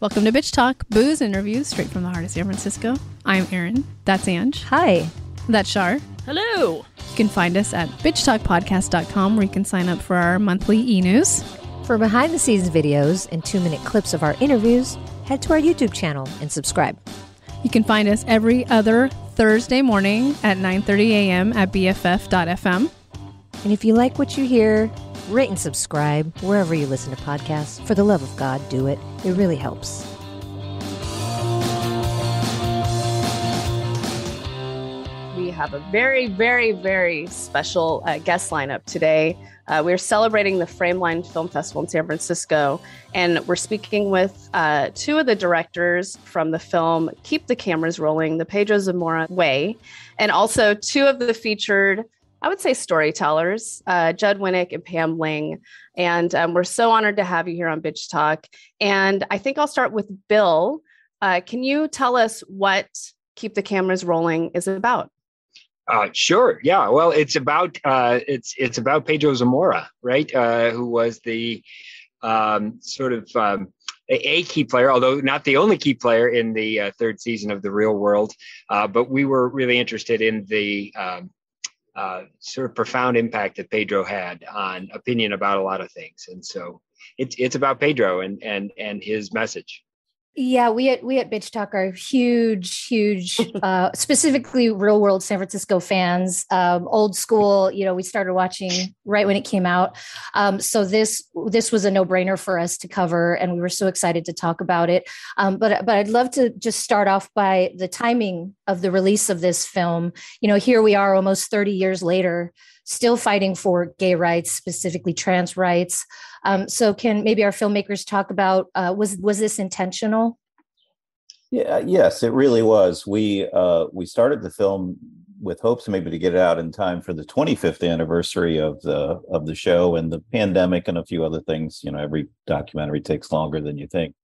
Welcome to Bitch Talk, booze interviews straight from the heart of San Francisco. I'm Erin. That's Ange. Hi. That's Shar. Hello. You can find us at bitchtalkpodcast.com where you can sign up for our monthly e-news. For behind the scenes videos and two minute clips of our interviews, head to our YouTube channel and subscribe. You can find us every other Thursday morning at 9:30 a.m. at bff.fm. And if you like what you hear, rate and subscribe wherever you listen to podcasts. For the love of God, do it. It really helps. We have a very, very, very special uh, guest lineup today. Uh, we're celebrating the Frameline Film Festival in San Francisco, and we're speaking with uh, two of the directors from the film Keep the Cameras Rolling, the Pedro Zamora Way, and also two of the featured I would say storytellers, uh, Judd Winick and Pam Ling. And um, we're so honored to have you here on Bitch Talk. And I think I'll start with Bill. Uh, can you tell us what Keep the Cameras Rolling is about? Uh, sure. Yeah. Well, it's about uh, it's it's about Pedro Zamora, right? Uh, who was the um, sort of um, a, a, key player, although not the only key player in the uh, third season of The Real World. Uh, but we were really interested in the um, uh, sort of profound impact that Pedro had on opinion about a lot of things. And so it's it's about Pedro and and and his message. Yeah, we at we at Bitch Talk are huge, huge, uh, specifically real world San Francisco fans. Um, old school, you know, we started watching right when it came out. Um, so this this was a no brainer for us to cover, and we were so excited to talk about it. Um, but but I'd love to just start off by the timing of the release of this film. You know, here we are almost thirty years later still fighting for gay rights, specifically trans rights. Um, so, can maybe our filmmakers talk about uh, was was this intentional? Yeah, yes, it really was. We uh, we started the film with hopes maybe to get it out in time for the 25th anniversary of the of the show and the pandemic and a few other things. You know, every documentary takes longer than you think.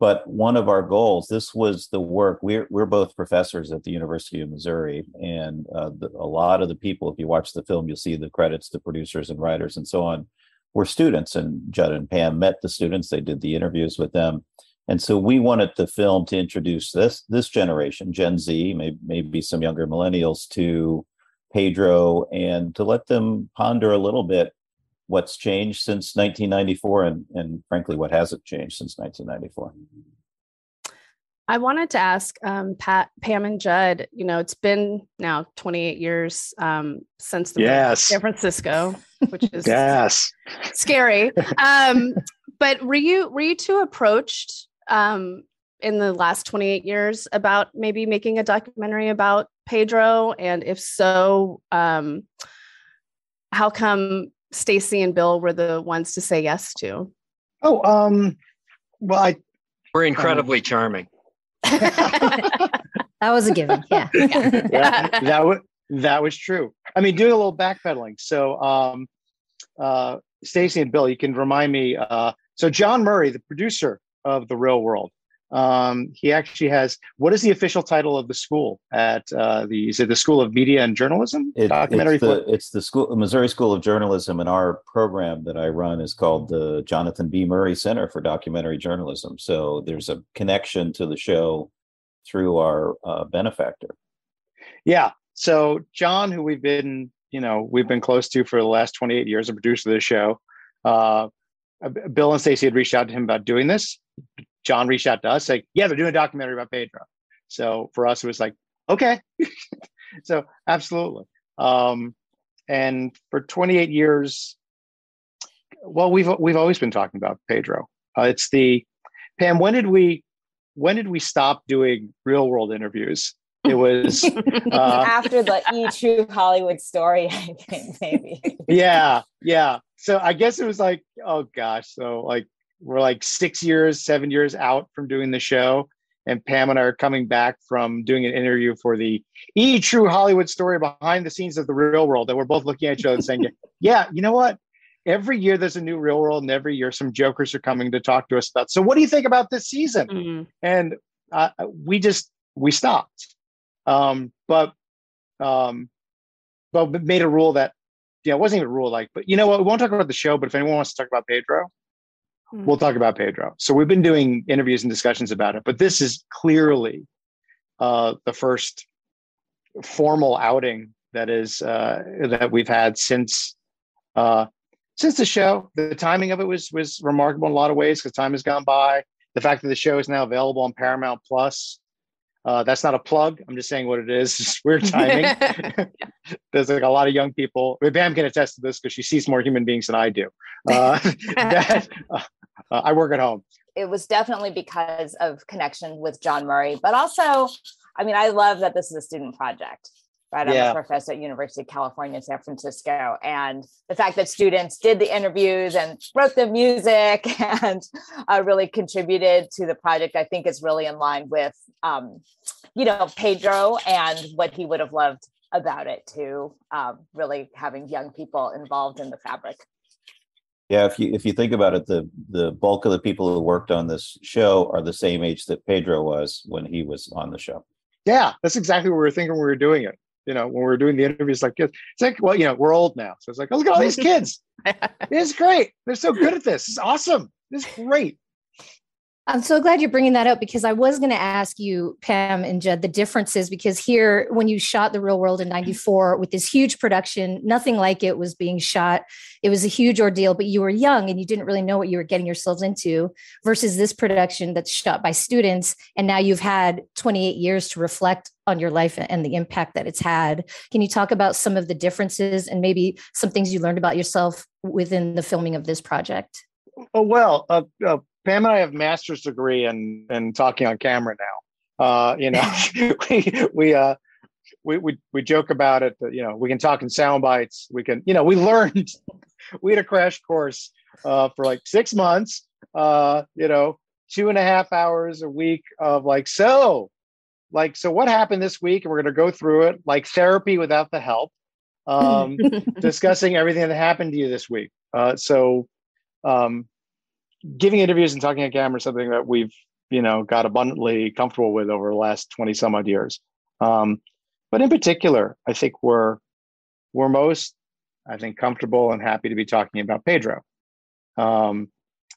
But one of our goals, this was the work. We're we're both professors at the University of Missouri, and uh, the, a lot of the people, if you watch the film, you'll see the credits to producers and writers and so on, were students. And Judd and Pam met the students. They did the interviews with them, and so we wanted the film to introduce this this generation, Gen Z, maybe maybe some younger millennials, to Pedro, and to let them ponder a little bit what's changed since 1994 and, and frankly what hasn't changed since 1994 i wanted to ask um, pat pam and judd you know it's been now 28 years um, since the yes. san francisco which is yes. scary. Um, but were you were you two approached um, in the last 28 years about maybe making a documentary about pedro? And if so um, how come Stacey and Bill were the ones to say yes to? Oh, um, well, I. We're incredibly um, charming. that was a given. Yeah. yeah. that was that was true. I mean, doing a little backpedaling. So, um, uh, Stacey and Bill, you can remind me. Uh, so, John Murray, the producer of The Real World, um, he actually has what is the official title of the school at uh, the is it the School of Media and Journalism? It, Documentary. It's the, it's the school Missouri School of Journalism, and our program that I run is called the Jonathan B. Murray Center for Documentary Journalism. So there's a connection to the show through our uh, benefactor. Yeah. So John, who we've been you know we've been close to for the last 28 years, a producer of the show. Uh, Bill and Stacey had reached out to him about doing this. John reached out to us like, yeah, they're doing a documentary about Pedro. So for us, it was like, okay. so absolutely. Um, and for 28 years, well, we've we've always been talking about Pedro. Uh, it's the Pam. When did we when did we stop doing real world interviews? It was uh, after the E True Hollywood story, I think maybe. yeah, yeah. So I guess it was like, oh gosh, so like we're like six years, seven years out from doing the show. And Pam and I are coming back from doing an interview for the E True Hollywood story behind the scenes of the real world. And we're both looking at each other and saying, Yeah, you know what? Every year there's a new real world, and every year some jokers are coming to talk to us about. So, what do you think about this season? Mm-hmm. And uh, we just we stopped, um, but um, but made a rule that yeah, it wasn't even a rule like, but you know what? We won't talk about the show. But if anyone wants to talk about Pedro, mm. we'll talk about Pedro. So we've been doing interviews and discussions about it, but this is clearly uh, the first formal outing that is uh, that we've had since uh, since the show. The timing of it was was remarkable in a lot of ways because time has gone by. The fact that the show is now available on Paramount Plus. Uh, that's not a plug. I'm just saying what it is. It's weird timing. There's like a lot of young people. Pam can attest to this because she sees more human beings than I do. Uh, that, uh, I work at home. It was definitely because of connection with John Murray, but also, I mean, I love that this is a student project right? I'm yeah. a professor at University of California, San Francisco. And the fact that students did the interviews and wrote the music and uh, really contributed to the project, I think is really in line with, um, you know, Pedro and what he would have loved about it too, um, really having young people involved in the fabric. Yeah, if you if you think about it, the the bulk of the people who worked on this show are the same age that Pedro was when he was on the show. Yeah, that's exactly what we were thinking when we were doing it you know, when we are doing the interviews, like kids. it's like, well, you know, we're old now, so it's like, oh, look at all these kids. it's great. They're so good at this. It's awesome. It's great. I'm so glad you're bringing that up because I was going to ask you, Pam and Judd, the differences because here, when you shot The Real World in '94 with this huge production, nothing like it was being shot. It was a huge ordeal, but you were young and you didn't really know what you were getting yourselves into. Versus this production that's shot by students, and now you've had 28 years to reflect on your life and the impact that it's had. Can you talk about some of the differences and maybe some things you learned about yourself within the filming of this project? Oh well, uh, uh, Pam and I have master's degree in in talking on camera now. Uh, you know, we we uh we, we we joke about it. That, you know, we can talk in sound bites. We can, you know, we learned. we had a crash course uh, for like six months. Uh, you know, two and a half hours a week of like so, like so. What happened this week? And we're going to go through it like therapy without the help. Um, discussing everything that happened to you this week. Uh, so um, giving interviews and talking on camera is something that we've you know got abundantly comfortable with over the last 20 some odd years. Um, but in particular i think we're we're most i think comfortable and happy to be talking about pedro um,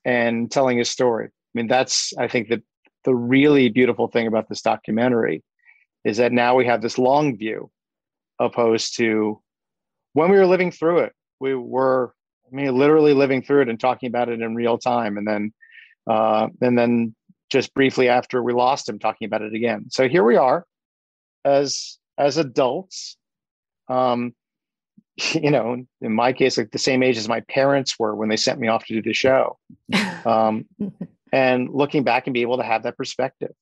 and telling his story. I mean that's i think that the really beautiful thing about this documentary is that now we have this long view opposed to when we were living through it. We were I mean, literally living through it and talking about it in real time, and then uh, and then just briefly after we lost him, talking about it again. So here we are, as as adults. Um, you know, in my case, like the same age as my parents were when they sent me off to do the show, um, and looking back and be able to have that perspective,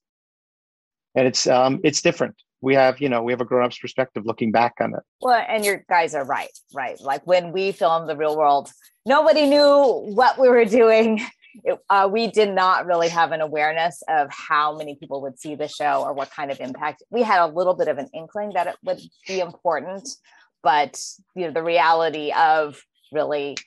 and it's um, it's different we have you know we have a grown-up's perspective looking back on it. Well and your guys are right right. Like when we filmed the real world nobody knew what we were doing. It, uh, we did not really have an awareness of how many people would see the show or what kind of impact. We had a little bit of an inkling that it would be important but you know the reality of really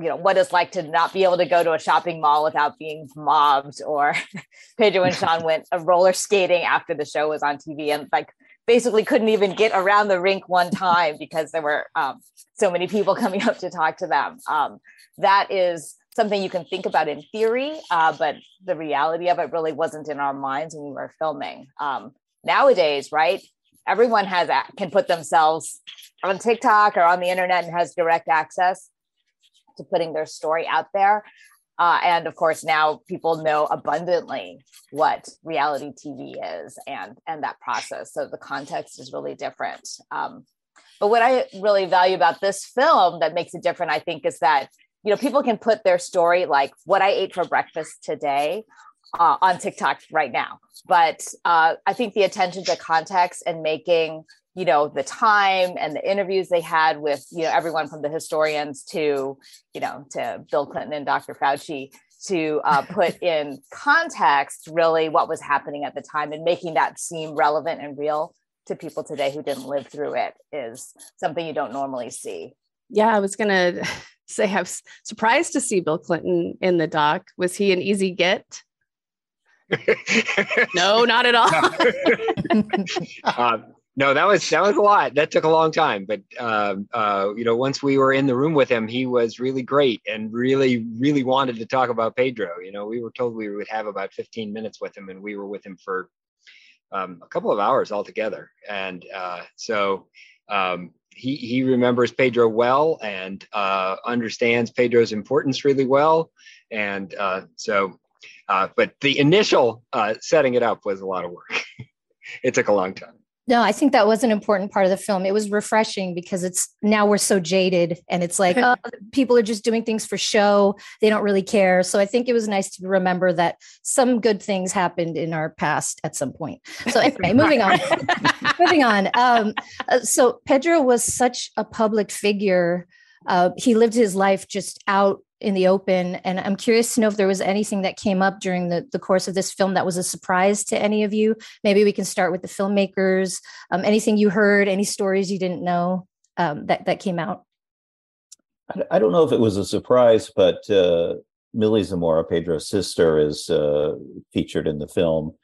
you know what it's like to not be able to go to a shopping mall without being mobbed or pedro and sean went roller skating after the show was on tv and like basically couldn't even get around the rink one time because there were um, so many people coming up to talk to them. Um, that is something you can think about in theory uh, but the reality of it really wasn't in our minds when we were filming. Um, nowadays right everyone has can put themselves on tiktok or on the internet and has direct access to putting their story out there. Uh, and of course, now people know abundantly what reality TV is and and that process. So the context is really different. Um, but what I really value about this film that makes it different, I think, is that you know people can put their story like what I ate for breakfast today uh, on TikTok right now. But uh, I think the attention to context and making you know the time and the interviews they had with you know everyone from the historians to you know to bill clinton and dr fauci to uh, put in context really what was happening at the time and making that seem relevant and real to people today who didn't live through it is something you don't normally see. Yeah i was gonna say i was surprised to see bill clinton in the doc was he an easy get? No, not at all. uh, no, that was that was a lot. That took a long time, but um, uh, you know, once we were in the room with him, he was really great and really, really wanted to talk about Pedro. You know, we were told we would have about 15 minutes with him, and we were with him for um, a couple of hours altogether. And uh, so um, he he remembers Pedro well and uh, understands Pedro's importance really well, and uh, so. Uh, but the initial uh, setting it up was a lot of work. it took a long time. No, I think that was an important part of the film. It was refreshing because it's now we're so jaded and it's like, oh, people are just doing things for show. They don't really care. So I think it was nice to remember that some good things happened in our past at some point. So anyway, moving on. moving on. Um, uh, so Pedro was such a public figure. Uh, he lived his life just out in the open. And I'm curious to know if there was anything that came up during the, the course of this film that was a surprise to any of you. Maybe we can start with the filmmakers. Um, anything you heard, any stories you didn't know um, that, that came out? I don't know if it was a surprise, but uh, Millie Zamora, Pedro's sister, is uh, featured in the film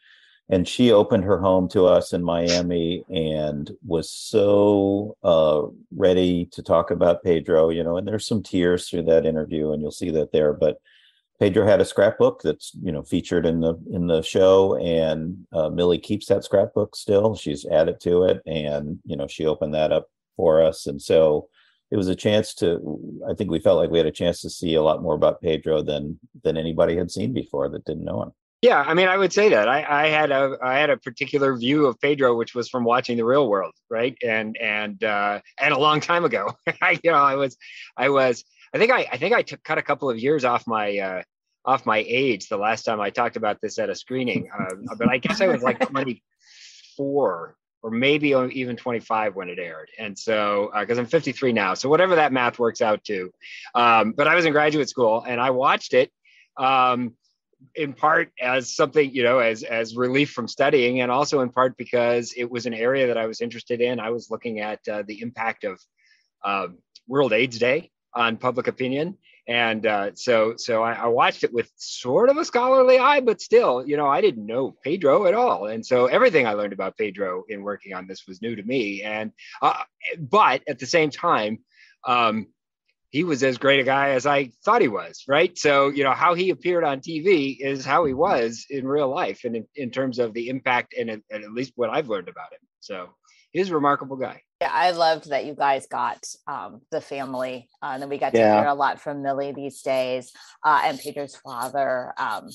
and she opened her home to us in Miami and was so uh, ready to talk about Pedro, you know, and there's some tears through that interview and you'll see that there, but Pedro had a scrapbook that's, you know, featured in the, in the show and uh, Millie keeps that scrapbook still. She's added to it and, you know, she opened that up for us. And so it was a chance to, I think we felt like we had a chance to see a lot more about Pedro than, than anybody had seen before that didn't know him. Yeah, I mean, I would say that I, I had a I had a particular view of Pedro, which was from watching the Real World, right? And and uh, and a long time ago, I, you know, I was I was I think I I think I took cut a couple of years off my uh, off my age the last time I talked about this at a screening, uh, but I guess I was like 24 or maybe even 25 when it aired. And so, because uh, I'm 53 now, so whatever that math works out to. Um, but I was in graduate school and I watched it. Um, in part as something you know as as relief from studying and also in part because it was an area that i was interested in. I was looking at uh, the impact of uh, world aids day on public opinion. And uh, so so I, I, watched it with sort of a scholarly eye but still you know i didn't know pedro at all. And so everything i learned about pedro in working on this was new to me. And uh, but at the same time um, he was as great a guy as I thought he was, right? So, you know, how he appeared on TV is how he was in real life and in, in terms of the impact and, and, at least what I've learned about him. So he's a remarkable guy. Yeah, I loved that you guys got um, the family, uh, and then we got to yeah. hear a lot from Millie these days uh, and Pedro's father. Um,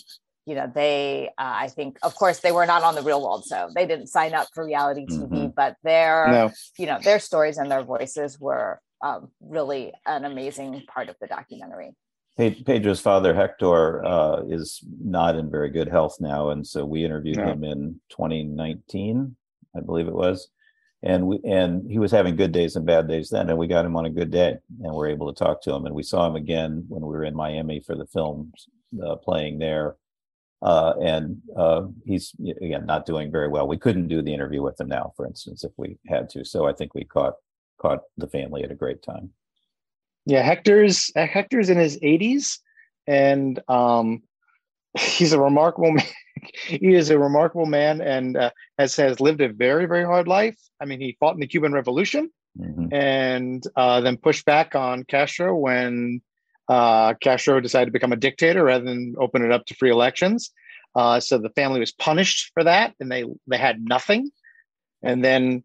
you know, they, uh, I think, of course, they were not on the real world, so they didn't sign up for reality TV, mm-hmm. but their, no. you know, their stories and their voices were um, really an amazing part of the documentary. Pedro's father, Hector, uh, is not in very good health now, and so we interviewed him in 2019, I believe it was, and we and he was having good days and bad days then, and we got him on a good day, and we're able to talk to him, and we saw him again when we were in Miami for the film uh, playing there, uh, and uh, he's again not doing very well. We couldn't do the interview with him now, for instance, if we had to, so I think we caught caught the family at a great time. Yeah, Hector's Hector's in his 80s, and um, he's a remarkable man. he is a remarkable man, and uh, has has lived a very very hard life. I mean, he fought in the Cuban Revolution, mm-hmm. and uh, then pushed back on Castro when uh, Castro decided to become a dictator rather than open it up to free elections. Uh, so the family was punished for that, and they they had nothing. And then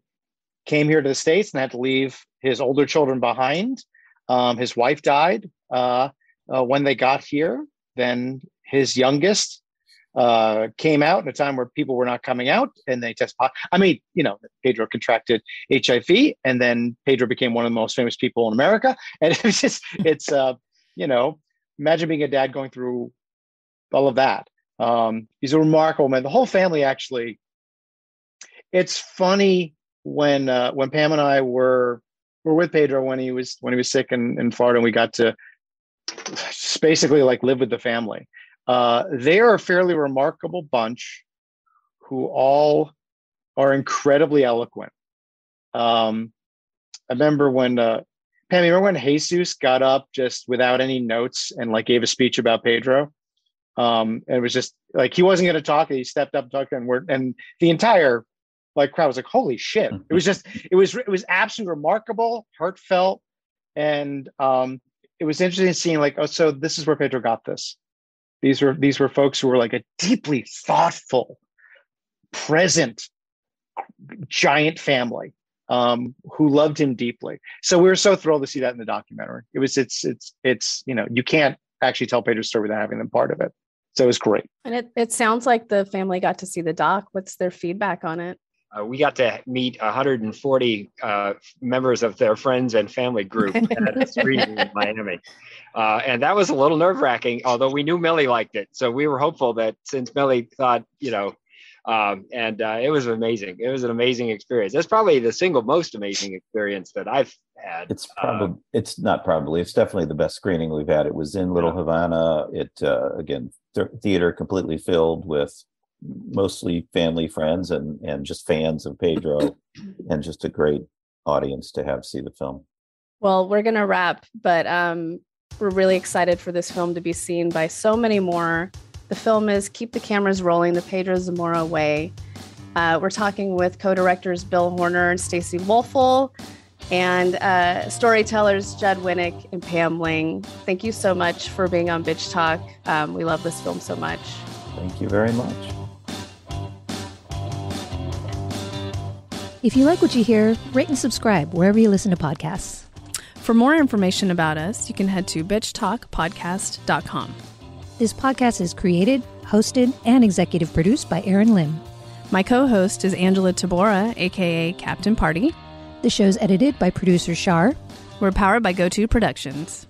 came here to the States and had to leave his older children behind. Um, his wife died uh, uh, when they got here. Then his youngest uh, came out in a time where people were not coming out and they positive. I mean, you know, Pedro contracted HIV and then Pedro became one of the most famous people in America. And it's just, it's, uh, you know, imagine being a dad going through all of that. Um, he's a remarkable man. The whole family actually, it's funny when uh, when Pam and I were were with Pedro when he was when he was sick in, in Florida, and we got to basically like live with the family. Uh, they are a fairly remarkable bunch who all are incredibly eloquent. Um, I remember when uh, Pam, remember when Jesus got up just without any notes and like gave a speech about Pedro? Um, and it was just like he wasn't going to talk. He stepped up, talked, and we and the entire like crowd was like, holy shit. It was just, it was, it was absolutely remarkable, heartfelt. And um, it was interesting seeing like, oh, so this is where Pedro got this. These were, these were folks who were like a deeply thoughtful, present, giant family um, who loved him deeply. So we were so thrilled to see that in the documentary. It was, it's, it's, it's, you know, you can't actually tell Pedro's story without having them part of it. So it was great. And it, it sounds like the family got to see the doc. What's their feedback on it? Uh, we got to meet 140 uh, members of their friends and family group at a screening in Miami. Uh, and that was a little nerve wracking, although we knew Millie liked it. So we were hopeful that since Millie thought, you know, um, and uh, it was amazing. It was an amazing experience. That's probably the single most amazing experience that I've had. It's probably um, it's not probably it's definitely the best screening we've had. It was in Little yeah. Havana. It uh, again th- theater completely filled with mostly family friends and and just fans of Pedro, and just a great audience to have see the film. Well, we're gonna wrap, but um, we're really excited for this film to be seen by so many more the film is Keep the Cameras Rolling the Pedro Zamora Way. Uh, we're talking with co directors Bill Horner and Stacey Woelfel and uh, storytellers Judd Winick and Pam Ling. Thank you so much for being on Bitch Talk. Um, we love this film so much. Thank you very much. If you like what you hear, rate and subscribe wherever you listen to podcasts. For more information about us, you can head to bitchtalkpodcast.com. This podcast is created, hosted, and executive produced by Erin Lim. My co host is Angela Tabora, aka Captain Party. The show's edited by producer Shar. We're powered by GoTo Productions.